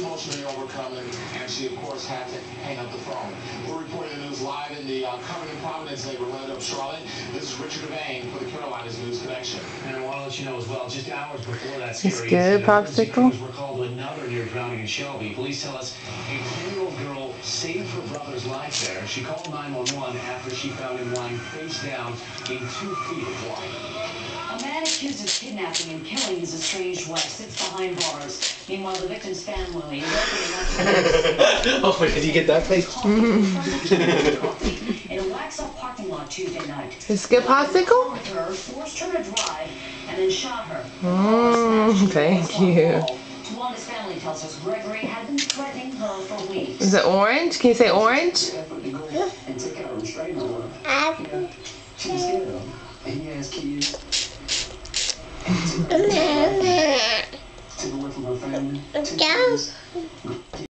emotionally overcome, and, and she, of course, had to hang up the phone. We're reporting the news live in the uh, Covenant Providence neighborhood of Charlotte. This is Richard Devane for the Carolinas News Connection. And I want to let you know as well, just hours before that It's scary good, incident, emergency popsicle. were called to another near drowning in Shelby. Police tell us a 10-year-old girl saved her brother's life there. She called 911 after she found him lying face down in two feet of water. A man accused of kidnapping and killing his estranged wife sits behind bars. Meanwhile, the victim's family is opening up Oh, did you get that place? in a wax-up parking lot Tuesday night. It's good popsicle? With her, forced her to drive, and then shot her. Mm, thank you. Tawanda's family tells us Gregory had been threatening her for weeks. Is it orange? Can you say orange? effort to go and take out a restraining order. Yeah, she was scared of him. And he has kids. Took away from her family.